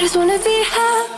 Just wanna be happy